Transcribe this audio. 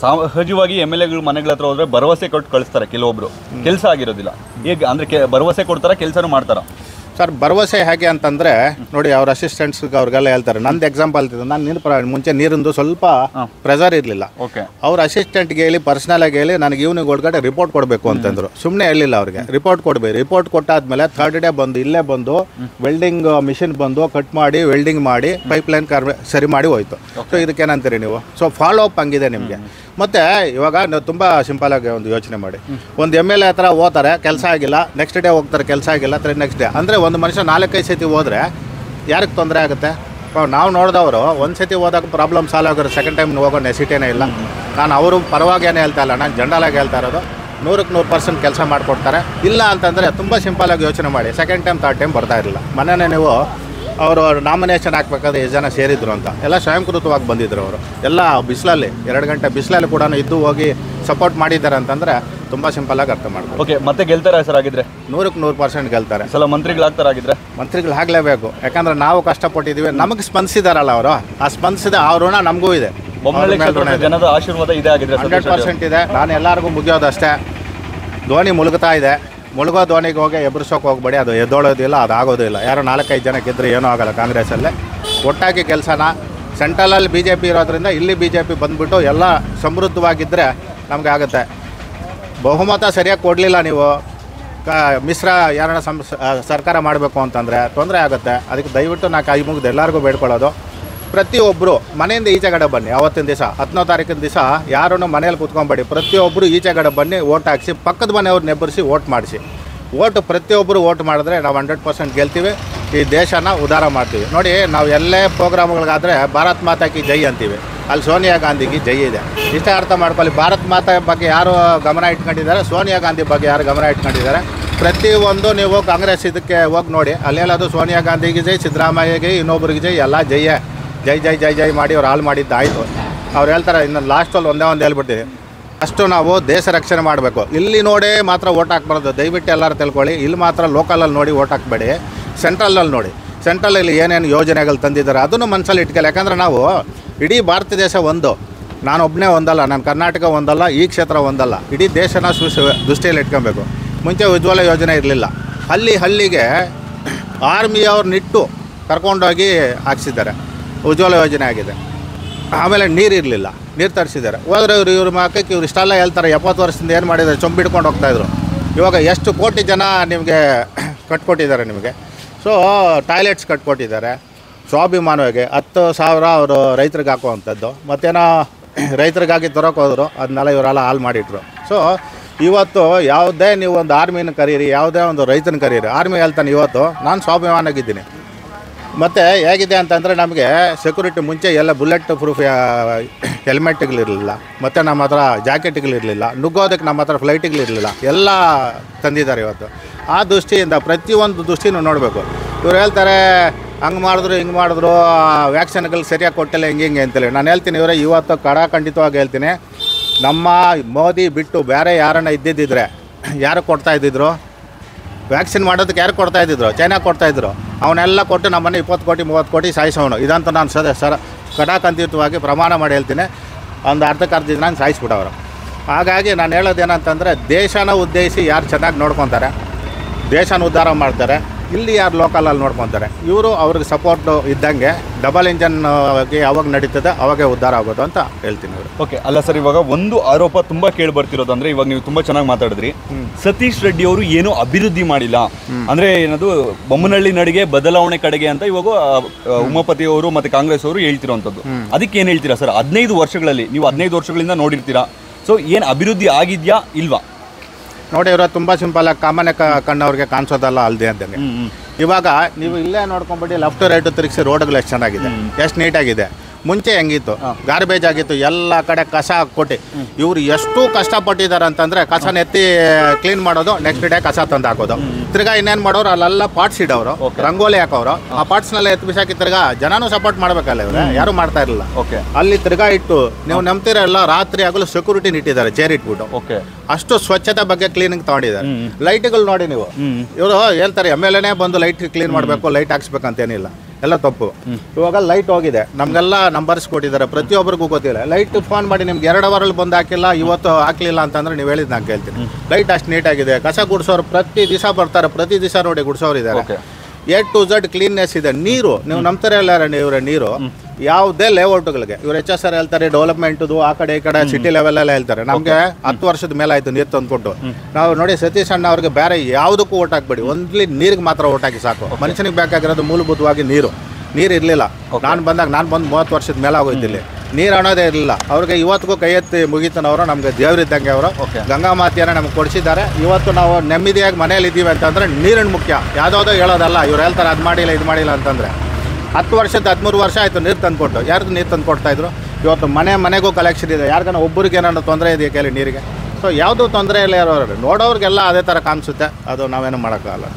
ಸಹಜವಾಗಿ M L ಎಗಳು ಮನೆಗಳ ಹತ್ರ ಹೋದ್ರೆ ಭರವಸೆ ಕೊಟ್ಟು ಕಳಿಸ್ತಾರೆ ಕೆಲವೊಬ್ರು. ಕೆಲಸ ಆಗಿರೋದಿಲ್ಲ. ಈಗ ಅಂದ್ರೆ ಭರವಸೆ ಕೊಡ್ತಾರ ಕೆಲಸನೂ ಮಾಡ್ತಾರ. ಸರ್ ಭರವಸೆ ಹೇಗೆ ಅಂತಂದರೆ ನೋಡಿ ಅವ್ರ ಅಸಿಸ್ಟೆಂಟ್ಸ್ ಅವ್ರಿಗೆಲ್ಲ ಹೇಳ್ತಾರೆ ನಂದು ಎಕ್ಸಾಂಪಲ್ ನಾನು ನೀರು ಮುಂಚೆ ನೀರಿಂದು ಸ್ವಲ್ಪ ಪ್ರೆಸರ್ ಇರಲಿಲ್ಲ. ಓಕೆ ಅವ್ರ ಅಸಿಸ್ಟೆಂಟ್ಗೆ ಹೇಳಿ ಪರ್ಸ್ನಲಾಗಿ ಹೇಳಿ ನನಗೆ ಇವ್ನಿಗೆ ಒಳಗಡೆ ರಿಪೋರ್ಟ್ ಕೊಡಬೇಕು ಅಂತಂದ್ರು. ಸುಮ್ಮನೆ ಹೇಳಿಲ್ಲ ಅವ್ರಿಗೆ. ರಿಪೋರ್ಟ್ ಕೊಡ್ಬೇಕು ರಿಪೋರ್ಟ್ ಕೊಟ್ಟಾದ್ಮೇಲೆ ಥರ್ಡ್ ಡೇ ಬಂದು ಇಲ್ಲೇ ಬಂದು ವೆಲ್ಡಿಂಗ್ ಮಿಷಿನ್ ಬಂದು ಕಟ್ ಮಾಡಿ ವೆಲ್ಡಿಂಗ್ ಮಾಡಿ ಪೈಪ್ ಲೈನ್ ಕಾರ್ ಸರಿ ಮಾಡಿ ಹೋಯ್ತು. ಸೊ ಇದಕ್ಕೇನಂತೀರಿ ನೀವು? ಸೊ ಫಾಲೋ ಅಪ್ ಹಂಗಿದೆ ನಿಮಗೆ. ಮತ್ತೆ ಇವಾಗ ನೀವು ತುಂಬ ಸಿಂಪಲ್ ಆಗಿ ಒಂದು ಯೋಚನೆ ಮಾಡಿ. ಒಂದು ಎಂ ಎಲ್ ಎ ಹತ್ರ ಹೋಗ್ತಾರೆ ಕೆಲಸ ಆಗಿಲ್ಲ ನೆಕ್ಸ್ಟ್ ಡೇ ಹೋಗ್ತಾರೆ ಕೆಲಸ ಆಗಿಲ್ಲ ನೆಕ್ಸ್ಟ್ ಡೇ ಅಂದರೆ ಒಂದು ಮನುಷ್ಯ ನಾಲ್ಕೈದು ಸತಿ ಹೋದ್ರೆ ಯಾರಿಗೆ ತೊಂದರೆ ಆಗುತ್ತೆ? ನಾವು ನೋಡಿದವರು ಒಂದು ಸತಿ ಹೋದಾಗ ಪ್ರಾಬ್ಲಮ್ ಸಾಲ್ವ್ ಆಗಿರೋ ಸೆಕೆಂಡ್ ಟೈಮ್ ಹೋಗೋ ನೆಸಿಟೇನೇ ಇಲ್ಲ. ನಾನು ಅವರು ಪರವಾಗೇನೆ ಹೇಳ್ತಾ ಇಲ್ಲ, ನಾನು ಜನರಲಾಗಿ ಹೇಳ್ತಾ ಇರೋದು ನೂರಕ್ಕೆ ನೂರು ಪರ್ಸೆಂಟ್ ಕೆಲಸ ಮಾಡಿಕೊಡ್ತಾರೆ. ಇಲ್ಲ ಅಂತಂದರೆ ತುಂಬ ಸಿಂಪಲಾಗಿ ಯೋಚನೆ ಮಾಡಿ ಸೆಕೆಂಡ್ ಟೈಮ್ ಥರ್ಡ್ ಟೈಮ್ ಬರ್ತಾ ಇರಲಿಲ್ಲ. ಮನೆಯೇ ನೀವು ಅವರು ನಾಮಿನೇಷನ್ ಹಾಕ್ಬೇಕಾದ್ರೆ ಎಷ್ಟು ಜನ ಸೇರಿದ್ರು ಅಂತ. ಎಲ್ಲ ಸ್ವಯಂಕೃತವಾಗಿ ಬಂದಿದ್ರು ಅವರು. ಎಲ್ಲ ಬಿಸಿಲಲ್ಲಿ, ಎರಡು ಗಂಟೆ ಬಿಸಿಲಲ್ಲಿ ಕೂಡ ಇದ್ದು ಹೋಗಿ ಸಪೋರ್ಟ್ ಮಾಡಿದ್ದಾರೆ ತುಂಬಾ ತುಂಬ ಆಗಿ ಅರ್ಥ ಮಾಡ್ಬೋದು. ಓಕೆ ಮತ್ತೆ ಗೆಲ್ತಾರೆ ಸರ್ ಆಗಿದ್ರೆ ನೂರಕ್ಕೆ ನೂರು ಪರ್ಸೆಂಟ್ ಗೆಲ್ತಾರೆ. ಸಲ ಮಂತ್ರಿಗಳಾಗ್ತಾರ ಆಗಿದ್ರೆ ಮಂತ್ರಿಗಳು ಆಗಲೇಬೇಕು. ಯಾಕಂದ್ರೆ ನಾವು ಕಷ್ಟಪಟ್ಟಿದ್ದೀವಿ. ನಮಗೆ ಸ್ಪಂದಿಸಿದಾರಲ್ಲ ಅವರು. ಆ ಸ್ಪಂದಿಸಿದ ಆ ಋಣ ನಮಗೂ ಇದೆ. ಜನದ ಆಶೀರ್ವಾದ ಇದೆ ಆಗಿದ್ರೆ ಹಂಡ್ರೆಡ್ ಪರ್ಸೆಂಟ್ ಇದೆ. ನಾನು ಎಲ್ಲರಿಗೂ ಮುಗಿಯೋದಷ್ಟೇ. ಧೋನಿ ಮುಳುಗ್ತಾ ಇದೆ. ಮುಳುಗೋ ಧೋನಿಗೆ ಹೋಗಿ ಎಬ್ರಿಸೋಕೆ ಹೋಗ್ಬೇಡಿ. ಅದು ಎದ್ದೋಳೋದಿಲ್ಲ ಅದು ಆಗೋದಿಲ್ಲ. ಯಾರೋ ನಾಲ್ಕೈದು ಜನಕ್ಕೆ ಗೆದ್ದರೆ ಏನೂ ಆಗಲ್ಲ ಕಾಂಗ್ರೆಸಲ್ಲಿ ಒಟ್ಟಾಗಿ ಕೆಲಸನ ಸೆಂಟ್ರಲಲ್ಲಿ ಬಿ ಜೆ ಪಿ ಇರೋದ್ರಿಂದ ಇಲ್ಲಿ ಬಿ ಜೆ ಪಿ ಬಂದುಬಿಟ್ಟು ಎಲ್ಲ ಸಮೃದ್ಧವಾಗಿದ್ದರೆ ನಮಗೆ ಆಗುತ್ತೆ ಬಹುಮತ ಸರಿಯಾಗಿ ಕೊಡಲಿಲ್ಲ ನೀವು. ಕ, ಮಿಶ್ರ ಯಾರನ್ನ ಸಂ ಸರ್ಕಾರ ಮಾಡಬೇಕು ಅಂತಂದರೆ ತೊಂದರೆ ಆಗುತ್ತೆ. ಅದಕ್ಕೆ ದಯವಿಟ್ಟು ನಾ ಕೈ ಮುಗಿದು ಎಲ್ಲರಿಗೂ ಬೇಡ್ಕೊಳ್ಳೋದು. ಪ್ರತಿಯೊಬ್ಬರು ಮನೆಯಿಂದ ಈಚೆ ಕಡೆ ಬನ್ನಿ. ಅವತ್ತಿನ ದಿವಸ, ಹತ್ತನೇ ತಾರೀಕಿನ ದಿವಸ ಯಾರನ್ನು ಮನೇಲಿ ಕೂತ್ಕೊಂಬೇಡಿ. ಪ್ರತಿಯೊಬ್ಬರು ಈಚೆಗಡೆ ಬನ್ನಿ ಓಟ್ ಹಾಕಿಸಿ, ಪಕ್ಕದ ಮನೆಯವ್ರು ನೆಬ್ಬರಿಸಿ ಓಟ್ ಮಾಡಿಸಿ. ಓಟ್ ಪ್ರತಿಯೊಬ್ಬರು ಓಟ್ ಮಾಡಿದ್ರೆ ನಾವು ಹಂಡ್ರೆಡ್ ಪರ್ಸೆಂಟ್ ಗೆಲ್ತೀವಿ. ಈ ದೇಶನ ಉದ್ಧಾರ ಮಾಡ್ತೀವಿ. ನೋಡಿ, ನಾವು ಎಲ್ಲೇ ಪ್ರೋಗ್ರಾಮ್ಗಳಿಗಾದರೆ ಭಾರತ್ ಮಾತಾಕಿ ಜೈ ಅಂತೀವಿ. ಅಲ್ಲಿ ಸೋನಿಯಾ ಗಾಂಧಿಗೆ ಜೈ ಇದೆ. ಇಷ್ಟ ಅರ್ಥ ಮಾಡ್ಕೊಳ್ಳಿ. ಭಾರತ್ ಮಾತಾ ಬಗ್ಗೆ ಯಾರು ಗಮನ ಇಟ್ಕೊಂಡಿದ್ದಾರೆ? ಸೋನಿಯಾ ಗಾಂಧಿ ಬಗ್ಗೆ ಯಾರು ಗಮನ ಇಟ್ಕೊಂಡಿದ್ದಾರೆ? ಪ್ರತಿಯೊಂದು ನೀವು ಕಾಂಗ್ರೆಸ್ ಇದಕ್ಕೆ ಹೋಗಿ ನೋಡಿ. ಅಲ್ಲೆಲ್ಲದು ಸೋನಿಯಾ ಗಾಂಧಿಗೆ ಜೈ, ಸಿದ್ದರಾಮಯ್ಯಗೆ ಇನ್ನೊಬ್ರಿಗೆ ಜೈ, ಎಲ್ಲ ಜೈಯೇ. ಜೈ ಜೈ ಜೈ ಜೈ ಮಾಡಿ ಅವ್ರು ಹಾಳು ಮಾಡಿದ್ದಾಯಿತು. ಅವ್ರು ಹೇಳ್ತಾರೆ, ಇನ್ನು ಲಾಸ್ಟಲ್ಲಿ ಒಂದೇ ಒಂದು ಹೇಳ್ಬಿಡ್ತೀವಿ ಅಷ್ಟು ನಾವು ದೇಶ ರಕ್ಷಣೆ ಮಾಡಬೇಕು. ಇಲ್ಲಿ ನೋಡೇ ಮಾತ್ರ ಓಟ್ ಹಾಕ್ಬಾರ್ದು. ದಯವಿಟ್ಟು ಎಲ್ಲರೂ ತಿಳ್ಕೊಳ್ಳಿ. ಇಲ್ಲಿ ಮಾತ್ರ ಲೋಕಲಲ್ಲಿ ನೋಡಿ ಓಟ್ ಹಾಕ್ಬೇಡಿ. ಸೆಂಟ್ರಲಲ್ಲಿ ನೋಡಿ. ಸೆಂಟ್ರಲಲ್ಲಿ ಏನೇನು ಯೋಜನೆಗಳು ತಂದಿದ್ದಾರೆ ಅದನ್ನು ಮನಸ್ಸಲ್ಲಿ ಇಟ್ಕೊಳ್ಳಿ ಯಾಕಂದ್ರೆ ನಾವು ಇಡೀ ಭಾರತ ದೇಶ ಒಂದು. ನಾನೊಬ್ಬನೇ ಒಂದಲ್ಲ, ನಾನು ಕರ್ನಾಟಕ ಒಂದಲ್ಲ, ಈ ಕ್ಷೇತ್ರ ಒಂದಲ್ಲ. ಇಡೀ ದೇಶನ ಸೃಷ್ಟಿ ದೃಷ್ಟಿಯಲ್ಲಿ ಇಟ್ಕೊಬೇಕು. ಮುಂಚೆ ಉಜ್ವಲ ಯೋಜನೆ ಇರಲಿಲ್ಲ. ಹಳ್ಳಿ ಹಳ್ಳಿಗೆ ಆರ್ಮಿಯವ್ರನ್ನಿಟ್ಟು ಕರ್ಕೊಂಡೋಗಿ ಹಾಕ್ಸಿದ್ದಾರೆ. ಉಜ್ವಲ ಯೋಜನೆ ಆಗಿದೆ. ಆಮೇಲೆ ನೀರು ಇರಲಿಲ್ಲ. ನೀರು ತರಿಸಿದ್ದಾರೆ. ಹೋದ್ರೆ ಇವರು ಇವ್ರ ಮಕ್ಕಕ್ಕೆ ಇವ್ರು ಇಷ್ಟೆಲ್ಲ ಹೇಳ್ತಾರೆ, ಎಪ್ಪತ್ತು ವರ್ಷದಿಂದ ಏನು ಮಾಡಿದ್ದಾರೆ ಚೊಂಬಿಡ್ಕೊಂಡು ಹೋಗ್ತಾಯಿದ್ರು ಇವಾಗ ಎಷ್ಟು ಕೋಟಿ ಜನ ನಿಮಗೆ ಕಟ್ಕೊಟ್ಟಿದ್ದಾರೆ ನಿಮಗೆ. So toilets ಕಟ್ಕೊಟ್ಟಿದ್ದಾರೆ. ಸ್ವಾಭಿಮಾನವಾಗಿ ಹತ್ತು ಸಾವಿರ ಅವರು ರೈತರಿಗೆ ಹಾಕುವಂಥದ್ದು. ಮತ್ತೇನೋ ರೈತರಿಗಾಗಿ ತರೋಕೆ ಹೋದರು, ಅದನ್ನೆಲ್ಲ ಇವರೆಲ್ಲ ಹಾಲು ಮಾಡಿಟ್ರು. ಸೊ ಇವತ್ತು ಯಾವುದೇ ನೀವು ಒಂದು ಆರ್ಮಿನ ಕರೀರಿ, ಯಾವುದೇ ಒಂದು ರೈತನ ಕರೀರಿ ಆರ್ಮಿ ಹೇಳ್ತಾನೆ ಇವತ್ತು, ನಾನು ಸ್ವಾಭಿಮಾನಾಗಿದ್ದೀನಿ ಮತ್ತು ಹೇಗಿದೆ ಅಂತಂದರೆ ನಮಗೆ ಸೆಕ್ಯೂರಿಟಿ ಮುಂಚೆ ಎಲ್ಲ ಬುಲೆಟ್ ಪ್ರೂಫ್ ಹೆಲ್ಮೆಟ್ಗಳಿರಲಿಲ್ಲ ಮತ್ತು ನಮ್ಮ ಹತ್ರ ಜಾಕೆಟ್ಗಳಿರಲಿಲ್ಲ ನುಗ್ಗೋದಕ್ಕೆ ನಮ್ಮ ಹತ್ರ ಫ್ಲೈಟ್ಗಳಿರಲಿಲ್ಲ ಎಲ್ಲ ತಂದಿದ್ದಾರೆ ಇವತ್ತು. ಆ ದೃಷ್ಟಿಯಿಂದ ಪ್ರತಿಯೊಂದು ದೃಷ್ಟಿನೂ ನೋಡಬೇಕು. ಇವ್ರು ಹೇಳ್ತಾರೆ, ಹಂಗೆ ಮಾಡಿದ್ರು, ಹಿಂಗೆ ಮಾಡಿದ್ರು ವ್ಯಾಕ್ಸಿನ್ಗಳು ಸರಿಯಾಗಿ ಕೊಟ್ಟಿಲ್ಲ, ಹಿಂಗೆ ಹಿಂಗೆ ಅಂತೇಳಿ. ನಾನು ಹೇಳ್ತೀನಿ ಇವರೇ, ಇವತ್ತು ಕಡಾಖಂಡಿತವಾಗಿ ಹೇಳ್ತೀನಿ. ನಮ್ಮ ಮೋದಿ ಬಿಟ್ಟು ಬೇರೆ ಯಾರನ್ನ ಇದ್ದಿದ್ದಿದ್ರೆ, ಯಾರು ಕೊಡ್ತಾ ಇದ್ದಿದ್ರು? ವ್ಯಾಕ್ಸಿನ್ ಮಾಡೋದಕ್ಕೆ ಯಾರು ಕೊಡ್ತಾ ಇದ್ದಿದ್ರು? ಚೈನಾ ಕೊಡ್ತಾ ಇದ್ರು. ಅವನ್ನೆಲ್ಲ ಕೊಟ್ಟು ನಮ್ಮನ್ನು ಇಪ್ಪತ್ತು ಕೋಟಿ, ಮೂವತ್ತು ಕೋಟಿ ಸಾಯಿಸೋನು. ಇದಂತ ನಾನು ಸದ, ಸರ ಕಡಾಖಂಡಿತವಾಗಿ ಪ್ರಮಾಣ ಮಾಡಿ ಹೇಳ್ತೀನಿ. ಒಂದು ಅರ್ಧಕ್ಕರ್ಧ ದಿನ ನಾನು ಸಾಯಿಸ್ಬಿಟ್ಟವರು. ಹಾಗಾಗಿ ನಾನು ಹೇಳೋದೇನಂತಂದರೆ ದೇಶನ ಉದ್ದೇಶಿಸಿ ಯಾರು ಚೆನ್ನಾಗಿ ನೋಡ್ಕೊತಾರೆ, ದೇಶನ ಉದ್ಧಾರ ಮಾಡ್ತಾರೆ ಇಲ್ಲಿ ಯಾರು ಲೋಕಲಲ್ಲಿ ನೋಡ್ಕೊತಾರೆ ಇವರು ಅವ್ರಿಗೆ ಸಪೋರ್ಟ್ ಇದ್ದಂಗೆ ಡಬಲ್ ಇಂಜನ್ ಯಾವಾಗ ನಡೀತದೆ ಅವಾಗೆ ಉದ್ಧಾರ ಆಗೋದು ಅಂತ ಹೇಳ್ತೀನಿ ಅವರು. ಓಕೆ ಅಲ್ಲ ಸರ್ ಇವಾಗ ಒಂದು ಆರೋಪ ತುಂಬಾ ಕೇಳಿ ಬರ್ತಿರೋದು ಅಂದ್ರೆ ಇವಾಗ ನೀವು ತುಂಬಾ ಚೆನ್ನಾಗಿ ಮಾತಾಡಿದ್ರಿ. ಸತೀಶ್ ರೆಡ್ಡಿ ಅವರು ಏನು ಅಭಿವೃದ್ಧಿ ಮಾಡಿಲ್ಲ. ಅಂದ್ರೆ ಏನದು ಬೊಮ್ಮನಹಳ್ಳಿ ನಡಿಗೆ ಬದಲಾವಣೆ ಕಡೆಗೆ ಅಂತ ಇವಾಗ ಉಮಾಪತಿ ಅವರು ಮತ್ತೆ ಕಾಂಗ್ರೆಸ್ ಅವರು ಹೇಳ್ತಿರೋಂಥದ್ದು. ಅದಕ್ಕೆ ಏನ್ ಹೇಳ್ತೀರಾ ಸರ್ ಹದಿನೈದು ವರ್ಷಗಳಲ್ಲಿ ನೀವು ಹದಿನೈದು ವರ್ಷಗಳಿಂದ ನೋಡಿರ್ತೀರಾ. ಸೊ ಏನ್ ಅಭಿವೃದ್ಧಿ ಆಗಿದ್ಯಾ ಇಲ್ವಾ? ನೋಡಿ ಇವರು ತುಂಬ ಸಿಂಪಲ್ ಆಗಿ ಕಾಮನ್ ಕಣ್ಣವ್ರಿಗೆ ಕಾಣಿಸೋದಲ್ಲ ಅಲ್ದೆ ಅಂದೇನೆ ಇವಾಗ ನೀವು ಇಲ್ಲೇ ನೋಡ್ಕೊಂಬಿಟ್ಟು ಲೆಫ್ಟ್ ರೈಟ್ ತಿರುಗಿಸಿ ರೋಡ್ಗಳು ಎಷ್ಟು ಚೆನ್ನಾಗಿದೆ ಎಷ್ಟು ನೀಟಾಗಿದೆ ಮುಂಚೆ ಹೆಂಗಿತ್ತು? ಗಾರ್ಬೇಜ್ ಆಗಿತ್ತು ಎಲ್ಲ ಕಡೆ ಕಸ ಕೊಟ್ಟು ಇವ್ರು ಎಷ್ಟು ಕಷ್ಟಪಟ್ಟಿದ್ದಾರೆ ಅಂತಂದ್ರೆ ಕಸನ ಎತ್ತಿ ಕ್ಲೀನ್ ಮಾಡೋದು ನೆಕ್ಸ್ಟ್ ಡೇ ಕಸ ತಂದು ಹಾಕೋದು. ತಿರ್ಗಾ ಇನ್ನೇನು ಮಾಡೋರು ಅಲ್ಲೆಲ್ಲ ಪಾರ್ಟ್ಸ್ ಇಡೋರು ರಂಗೋಲಿ ಹಾಕೋರು ಆ ಪಾರ್ಟ್ಸ್ ಪಾಟ್ಸ್ನೆಲ್ಲ ಎತ್ತು ಬಿಸಾಕಿ ತಿರ್ಗಾ ಜನನೂ ಸಪೋರ್ಟ್ ಮಾಡ್ಬೇಕಲ್ಲ ಇವ್ರೆ? ಯಾರು ಮಾಡ್ತಾ ಇರಲಿಲ್ಲ. ಓಕೆ ಅಲ್ಲಿ ತಿರ್ಗಾ ಇಟ್ಟು ನೀವು ನಂಬ್ತಿರಲ್ಲ ರಾತ್ರಿ ಆಗಲು ಸೆಕ್ಯೂರಿಟಿ ಇಟ್ಟಿದ್ದಾರೆ ಚೇರ್ ಇಟ್ಬಿಟ್ಟು. ಓಕೆ ಅಷ್ಟು ಸ್ವಚ್ಛತೆ ಬಗ್ಗೆ ಕ್ಲೀನಿಂಗ್ ತಗೊಂಡಿದ್ದಾರೆ. ಲೈಟ್ಗಳು ನೋಡಿ ನೀವು. ಇವರು ಹೇಳ್ತಾರೆ ಎಂ ಎಲ್ ಎನೇ ಬಂದು ಲೈಟ್ ಕ್ಲೀನ್ ಮಾಡಬೇಕು ಲೈಟ್ ಹಾಕ್ಸ್ಬೇಕಂತೇನಿಲ್ಲ. ಎಲ್ಲ ತಪ್ಪು. ಇವಾಗ ಲೈಟ್ ಹೋಗಿದೆ. ನಮಗೆಲ್ಲ ನಂಬರ್ಸ್ ಕೊಟ್ಟಿದ್ದಾರೆ. ಪ್ರತಿಯೊಬ್ಬರಿಗೂ ಗೊತ್ತಿಲ್ಲ. ಲೈಟ್ ಫೋನ್ ಮಾಡಿ ನಿಮ್ಗೆ ಎರಡು ಅವರಲ್ಲಿ ಬಂದು ಹಾಕಿಲ್ಲ ಇವತ್ತು ಹಾಕ್ಲಿಲ್ಲ ಅಂತಂದ್ರೆ ನೀವು ಹೇಳಿದ್ ನಾನು ಕೇಳ್ತೀನಿ. ಲೈಟ್ ಅಷ್ಟು ನೀಟಾಗಿದೆ ಕಸ ಗುಡಿಸೋರು ಪ್ರತಿ ದಿವಸ ಬರ್ತಾರೆ. ಪ್ರತಿ ದಿವಸ ನೋಡಿ ಗುಡಿಸೋರು ಇದ್ದಾರೆ. ಎ ಟು ಝಡ್ ಕ್ಲೀನ್ನೆಸ್ ಇದೆ. ನೀರು ನೀವು ನಂಬ್ತಾರೆ ಇಲ್ಲ ಇವರ ನೀರು. ಯಾವುದೇ ಲೇಔಟ್ಗಳಿಗೆ ಇವ್ರು ಎಚ್ ಎಸ್ ಆರ್ ಹೇಳ್ತಾರೆ ಡೆವಲಪ್ಮೆಂಟ್ದು ಆ ಕಡೆ ಈ ಕಡೆ ಸಿಟಿ ಲೆವೆಲ್ ಎಲ್ಲ ಹೇಳ್ತಾರೆ. ನಮಗೆ ಹತ್ತು ವರ್ಷದ ಮೇಲೆ ಆಯ್ತು ನೀರು ತಂದ್ಕೊಟ್ಟು. ನಾವು ನೋಡಿ ಸತೀಶ್ ಅಣ್ಣ ಅವ್ರಿಗೆ ಬೇರೆ ಯಾವುದಕ್ಕೂ ಓಟ್ ಹಾಕ್ಬೇಡಿ. ಒಂದ್ಲಿ ನೀರಿಗೆ ಮಾತ್ರ ಓಟ್ ಹಾಕಿ ಸಾಕು. ಮನುಷ್ಯನಿಗೆ ಬೇಕಾಗಿರೋದು ಮೂಲಭೂತವಾಗಿ ನೀರು. ನೀರು ಇರಲಿಲ್ಲ. ನಾನು ಬಂದಾಗ ನಾನು ಬಂದು ಮೂವತ್ತು ವರ್ಷದ ಮೇಲೆ ಆಗೋಯ್ತು ಇಲ್ಲಿ. ನೀರು ಅನ್ನೋದೇ ಇರಲಿಲ್ಲ. ಅವ್ರಿಗೆ ಇವತ್ತಿಗೂ ಕೈ ಎತ್ತಿ ಮುಗಿತನವರು ನಮ್ಗೆ ದೇವರಿದ್ದಂಗೆ ಅವರು. ಗಂಗಾ ಮಾತೆಯನ್ನು ನಮ್ಗೆ ಕೊಡಿಸಿದ್ದಾರೆ. ಇವತ್ತು ನಾವು ನೆಮ್ಮದಿಯಾಗಿ ಮನೇಲಿ ಇದ್ದೀವಿ ಅಂತಂದ್ರೆ ನೀರಿನ ಮುಖ್ಯ. ಯಾವುದಾವುದೋ ಹೇಳೋದಲ್ಲ. ಇವ್ರು ಹೇಳ್ತಾರೆ ಅದು ಮಾಡಿಲ್ಲ ಇದು ಮಾಡಿಲ್ಲ ಅಂತಂದ್ರೆ. ಹತ್ತು ವರ್ಷದ ಹದಿಮೂರು ವರ್ಷ ಆಯಿತು ನೀರು ತಂದುಕೊಟ್ಟು. ಯಾರ್ದು ನೀರು ತಂದು ಕೊಡ್ತಾಯಿದ್ರು ಇವತ್ತು ಮನೆ ಮನೆಗೂ ಕಲೆಕ್ಷನ್ ಇದೆ. ಯಾರಿಗಾನ ಒಬ್ಬರಿಗೆ ಏನಾದ್ರು ತೊಂದರೆ ಇದೆಯಾ ಕೇಳಿ ನೀರಿಗೆ? ಸೊ ಯಾವುದೂ ತೊಂದರೆ ಇಲ್ಲ ಇರೋರು ನೋಡೋರಿಗೆಲ್ಲ ಅದೇ ಥರ ಕಾಣಿಸುತ್ತೆ. ಅದು ನಾವೇನು ಮಾಡೋಕ್ಕಾಗಲ್ಲ.